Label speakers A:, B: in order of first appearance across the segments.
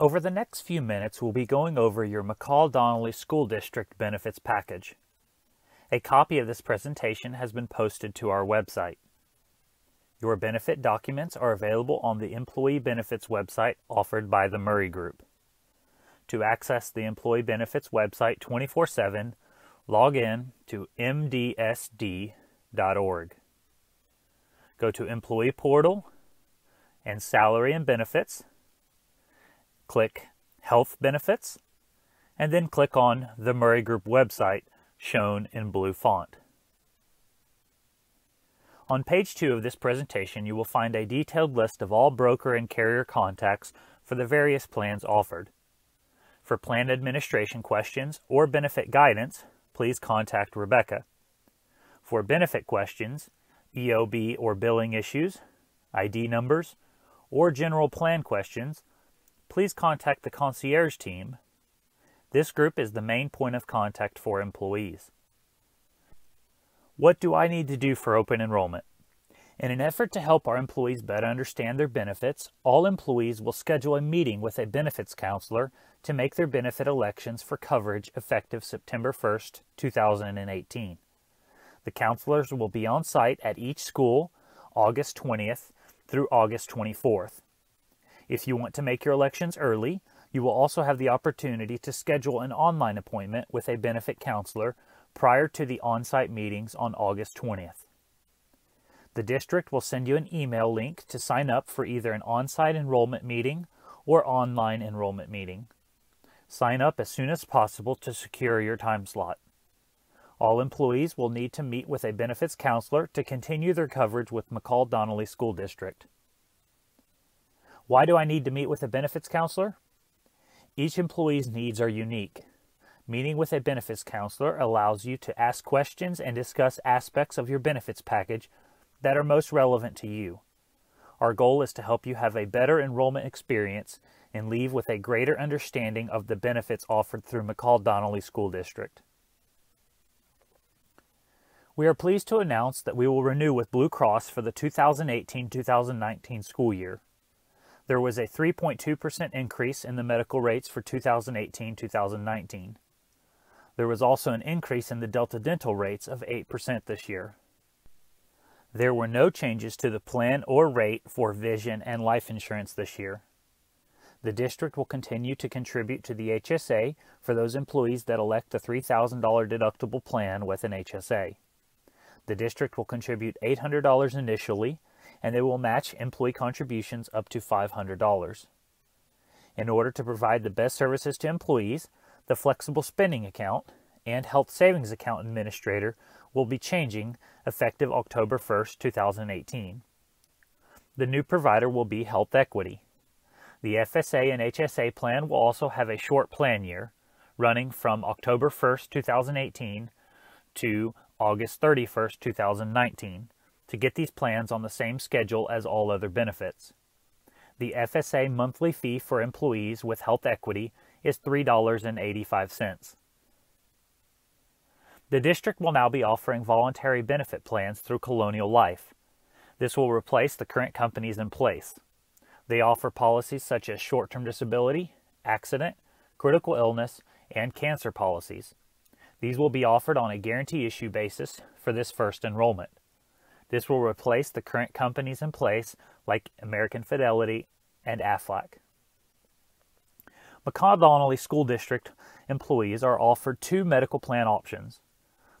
A: Over the next few minutes, we'll be going over your McCall Donnelly School District benefits package. A copy of this presentation has been posted to our website. Your benefit documents are available on the Employee Benefits website offered by the Murray Group. To access the Employee Benefits website 24 7, log in to mdsd.org. Go to Employee Portal and Salary and Benefits. Click Health Benefits, and then click on the Murray Group website shown in blue font. On page 2 of this presentation, you will find a detailed list of all broker and carrier contacts for the various plans offered. For plan administration questions or benefit guidance, please contact Rebecca. For benefit questions, EOB or billing issues, ID numbers, or general plan questions, please contact the concierge team. This group is the main point of contact for employees. What do I need to do for open enrollment? In an effort to help our employees better understand their benefits, all employees will schedule a meeting with a benefits counselor to make their benefit elections for coverage effective September 1st, 2018. The counselors will be on site at each school August 20th through August 24th. If you want to make your elections early, you will also have the opportunity to schedule an online appointment with a benefit counselor prior to the on site meetings on August 20th. The district will send you an email link to sign up for either an on site enrollment meeting or online enrollment meeting. Sign up as soon as possible to secure your time slot. All employees will need to meet with a benefits counselor to continue their coverage with McCall Donnelly School District. Why do I need to meet with a benefits counselor? Each employee's needs are unique. Meeting with a benefits counselor allows you to ask questions and discuss aspects of your benefits package that are most relevant to you. Our goal is to help you have a better enrollment experience and leave with a greater understanding of the benefits offered through McCall Donnelly School District. We are pleased to announce that we will renew with Blue Cross for the 2018 2019 school year. There was a 3.2% increase in the medical rates for 2018 2019. There was also an increase in the Delta dental rates of 8% this year. There were no changes to the plan or rate for vision and life insurance this year. The district will continue to contribute to the HSA for those employees that elect the $3,000 deductible plan with an HSA. The district will contribute $800 initially and they will match employee contributions up to $500. In order to provide the best services to employees, the flexible spending account and health savings account administrator will be changing effective October 1, 2018. The new provider will be HealthEquity. The FSA and HSA plan will also have a short plan year, running from October 1, 2018 to August 31, 2019 to get these plans on the same schedule as all other benefits. The FSA monthly fee for employees with HealthEquity is $3.85. The district will now be offering voluntary benefit plans through Colonial Life. This will replace the current companies in place. They offer policies such as short term disability, accident, critical illness, and cancer policies. These will be offered on a guarantee issue basis for this first enrollment. This will replace the current companies in place like American Fidelity and Aflac. McCall Donnelly School District employees are offered two medical plan options.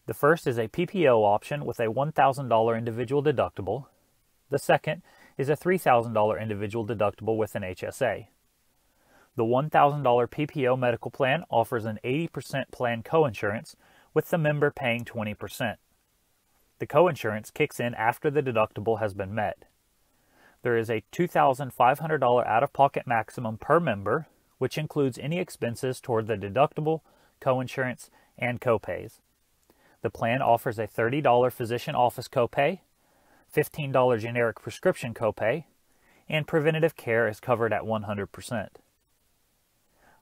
A: The first is a PPO option with a $1,000 individual deductible. The second is a $3,000 individual deductible with an HSA. The $1,000 PPO medical plan offers an 80% plan coinsurance with the member paying 20%. The coinsurance kicks in after the deductible has been met. There is a $2,500 out of pocket maximum per member, which includes any expenses toward the deductible, coinsurance, and copays. The plan offers a $30 physician office copay, $15 generic prescription copay, and preventative care is covered at 100%.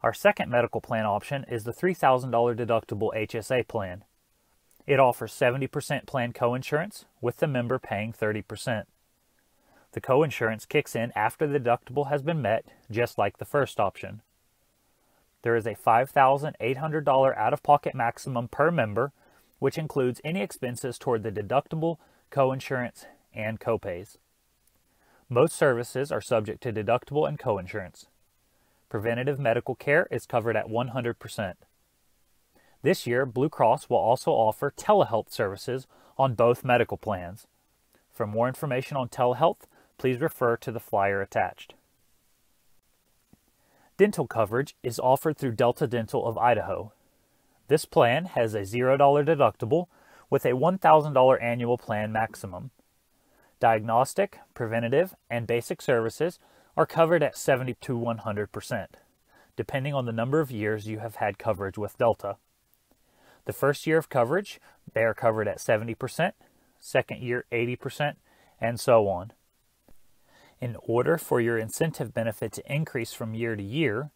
A: Our second medical plan option is the $3,000 deductible HSA plan. It offers 70% plan coinsurance, with the member paying 30%. The coinsurance kicks in after the deductible has been met, just like the first option. There is a $5,800 out of pocket maximum per member, which includes any expenses toward the deductible, coinsurance, and copays. Most services are subject to deductible and coinsurance. Preventative medical care is covered at 100%. This year, Blue Cross will also offer telehealth services on both medical plans. For more information on telehealth, please refer to the flyer attached. Dental coverage is offered through Delta Dental of Idaho. This plan has a $0 deductible with a $1,000 annual plan maximum. Diagnostic, preventative, and basic services are covered at 70 to 100%, depending on the number of years you have had coverage with Delta. The first year of coverage, they are covered at 70%, second year 80%, and so on. In order for your incentive benefit to increase from year to year,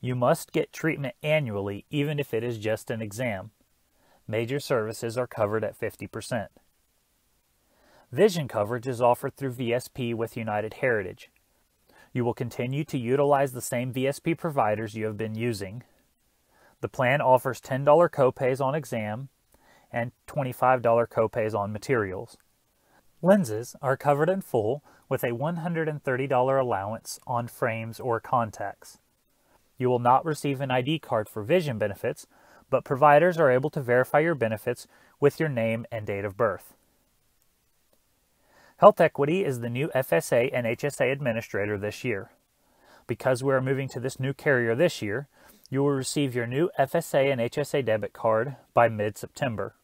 A: you must get treatment annually even if it is just an exam. Major services are covered at 50%. Vision coverage is offered through VSP with United Heritage. You will continue to utilize the same VSP providers you have been using. The plan offers $10 copays on exam and $25 copays on materials. Lenses are covered in full with a $130 allowance on frames or contacts. You will not receive an ID card for vision benefits, but providers are able to verify your benefits with your name and date of birth. HealthEquity is the new FSA and HSA administrator this year. Because we are moving to this new carrier this year, you will receive your new FSA and HSA debit card by mid September.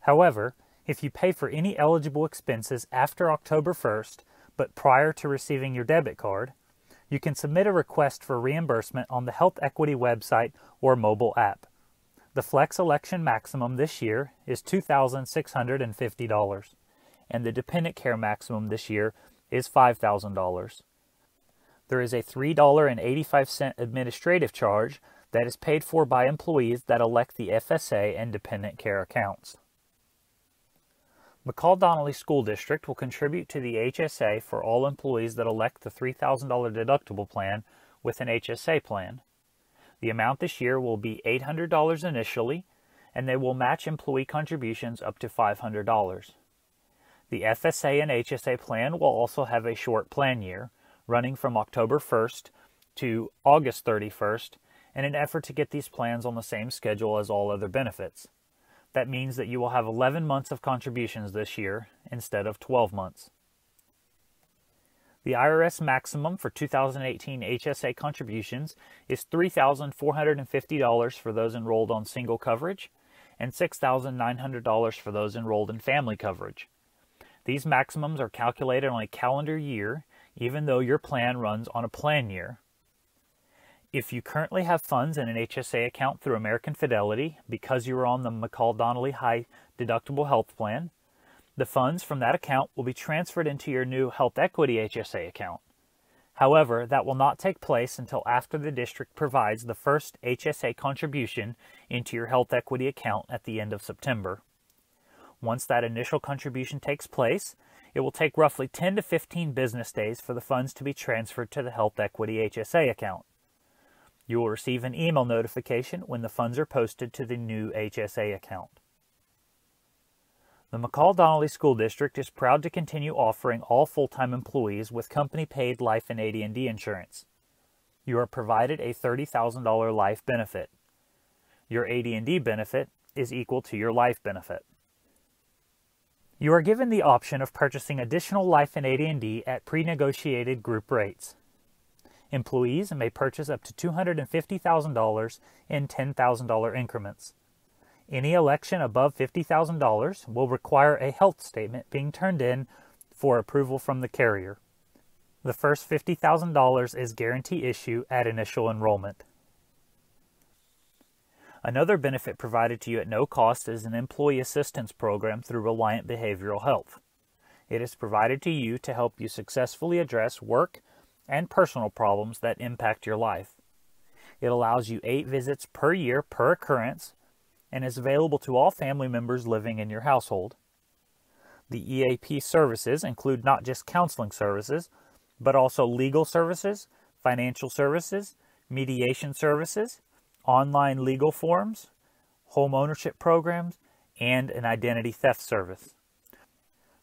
A: However, if you pay for any eligible expenses after October 1st, but prior to receiving your debit card, you can submit a request for reimbursement on the HealthEquity website or mobile app. The Flex election maximum this year is $2,650 and the dependent care maximum this year is $5,000. There is a $3.85 administrative charge that is paid for by employees that elect the FSA and dependent care accounts. McCall Donnelly School District will contribute to the HSA for all employees that elect the $3,000 deductible plan with an HSA plan. The amount this year will be $800 initially, and they will match employee contributions up to $500. The FSA and HSA plan will also have a short plan year, running from October 1st to August 31st, in an effort to get these plans on the same schedule as all other benefits. That means that you will have 11 months of contributions this year instead of 12 months. The IRS maximum for 2018 HSA contributions is $3,450 for those enrolled on single coverage and $6,900 for those enrolled in family coverage. These maximums are calculated on a calendar year, even though your plan runs on a plan year. If you currently have funds in an HSA account through American Fidelity because you are on the McCall Donnelly High Deductible Health Plan, the funds from that account will be transferred into your new HealthEquity HSA account. However, that will not take place until after the district provides the first HSA contribution into your HealthEquity account at the end of September. Once that initial contribution takes place, it will take roughly 10 to 15 business days for the funds to be transferred to the HealthEquity HSA account. You will receive an email notification when the funds are posted to the new HSA account. The McCall Donnelly School District is proud to continue offering all full-time employees with company-paid life and AD&D insurance. You are provided a $30,000 life benefit. Your AD&D benefit is equal to your life benefit. You are given the option of purchasing additional life and AD&D at pre-negotiated group rates. Employees may purchase up to $250,000 in $10,000 increments. Any election above $50,000 will require a health statement being turned in for approval from the carrier. The first $50,000 is guarantee issue at initial enrollment. Another benefit provided to you at no cost is an employee assistance program through Reliant Behavioral Health. It is provided to you to help you successfully address work and personal problems that impact your life. It allows you eight visits per year per occurrence and is available to all family members living in your household. The EAP services include not just counseling services, but also legal services, financial services, mediation services, online legal forms, home ownership programs, and an identity theft service.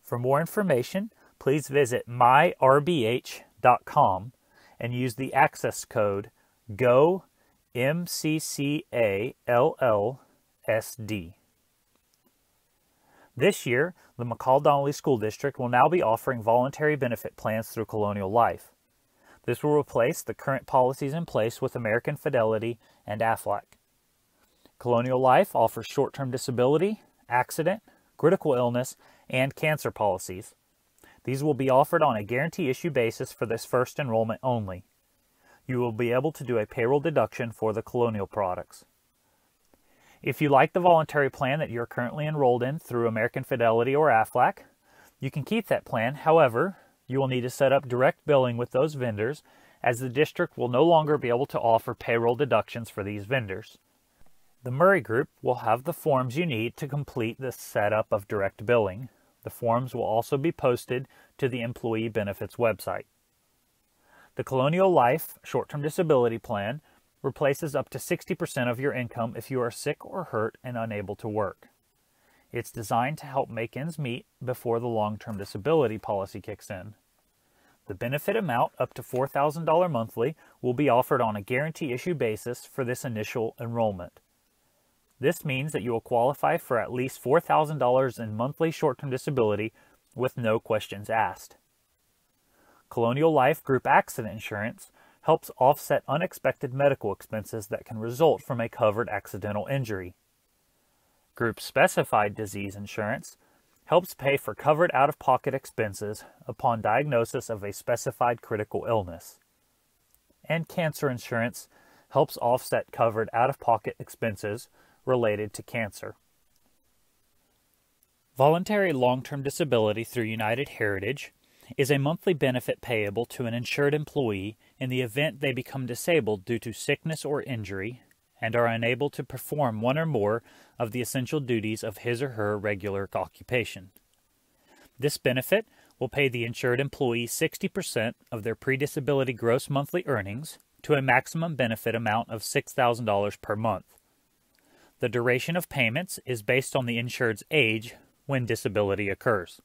A: For more information, please visit myrbh.com and use the access code go MCCALLSD. This year, the McCall Donnelly School District will now be offering voluntary benefit plans through Colonial Life. This will replace the current policies in place with American Fidelity and Aflac. Colonial Life offers short term disability, accident, critical illness, and cancer policies. These will be offered on a guarantee issue basis for this first enrollment only. You will be able to do a payroll deduction for the Colonial products. If you like the voluntary plan that you're currently enrolled in through American Fidelity or AFLAC, you can keep that plan. However, you will need to set up direct billing with those vendors as the district will no longer be able to offer payroll deductions for these vendors. The Murray Group will have the forms you need to complete the setup of direct billing. The forms will also be posted to the Employee Benefits website. The Colonial Life Short Term Disability Plan replaces up to 60% of your income if you are sick or hurt and unable to work. It's designed to help make ends meet before the long term disability policy kicks in. The benefit amount, up to $4,000 monthly, will be offered on a guarantee issue basis for this initial enrollment. This means that you will qualify for at least $4,000 in monthly short term disability with no questions asked. Colonial Life Group Accident Insurance helps offset unexpected medical expenses that can result from a covered accidental injury. Group Specified Disease Insurance helps pay for covered out of pocket expenses upon diagnosis of a specified critical illness. And Cancer Insurance helps offset covered out of pocket expenses related to cancer. Voluntary long term disability through United Heritage is a monthly benefit payable to an insured employee in the event they become disabled due to sickness or injury and are unable to perform one or more of the essential duties of his or her regular occupation. This benefit will pay the insured employee 60% of their pre-disability gross monthly earnings to a maximum benefit amount of $6,000 per month. The duration of payments is based on the insured's age when disability occurs.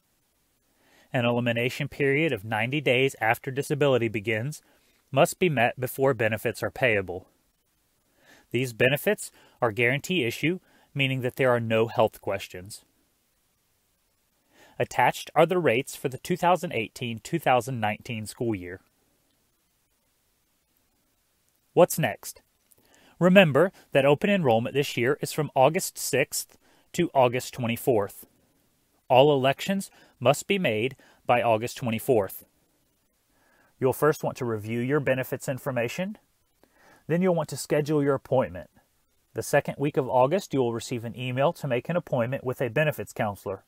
A: An elimination period of 90 days after disability begins must be met before benefits are payable. These benefits are guarantee issue, meaning that there are no health questions. Attached are the rates for the 2018 2019 school year. What's next? Remember that open enrollment this year is from August 6th to August 24th. All elections must be made by August 24th. You'll first want to review your benefits information. Then you'll want to schedule your appointment. The second week of August, you will receive an email to make an appointment with a benefits counselor.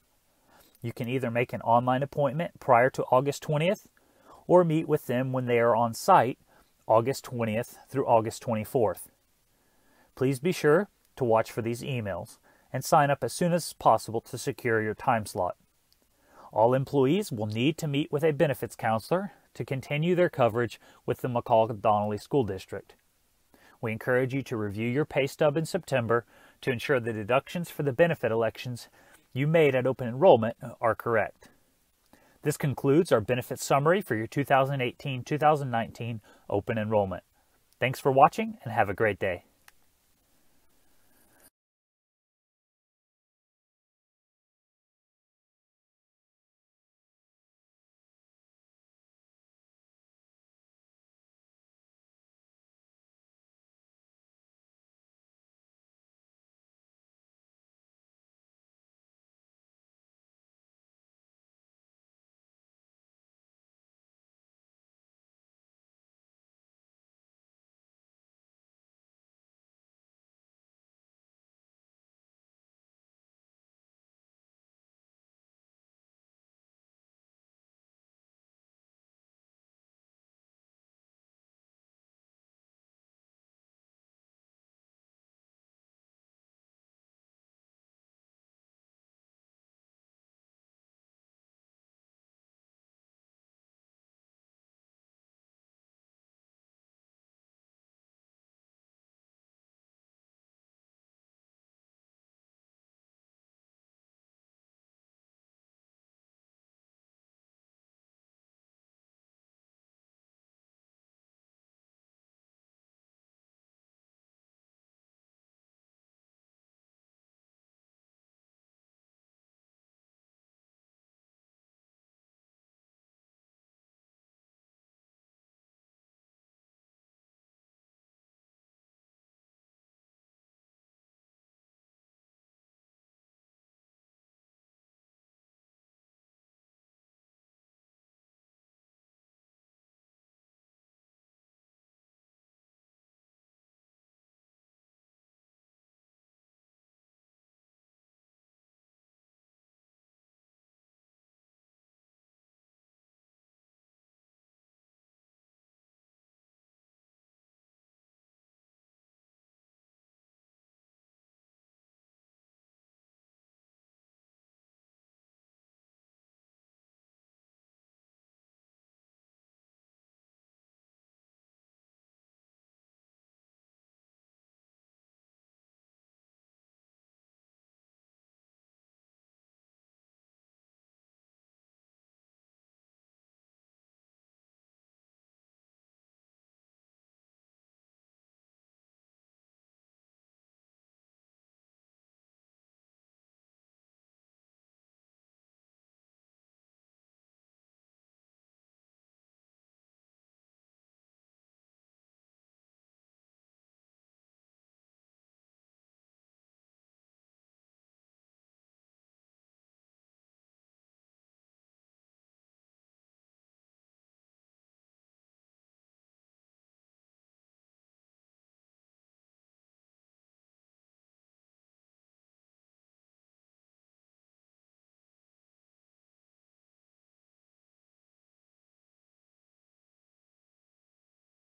A: You can either make an online appointment prior to August 20th or meet with them when they are on site August 20th through August 24th. Please be sure to watch for these emails and sign up as soon as possible to secure your time slot. All employees will need to meet with a benefits counselor to continue their coverage with the McCall Donnelly School District. We encourage you to review your pay stub in September to ensure the deductions for the benefit elections you made at open enrollment are correct. This concludes our benefit summary for your 2018 2019 open enrollment. Thanks for watching and have a great day.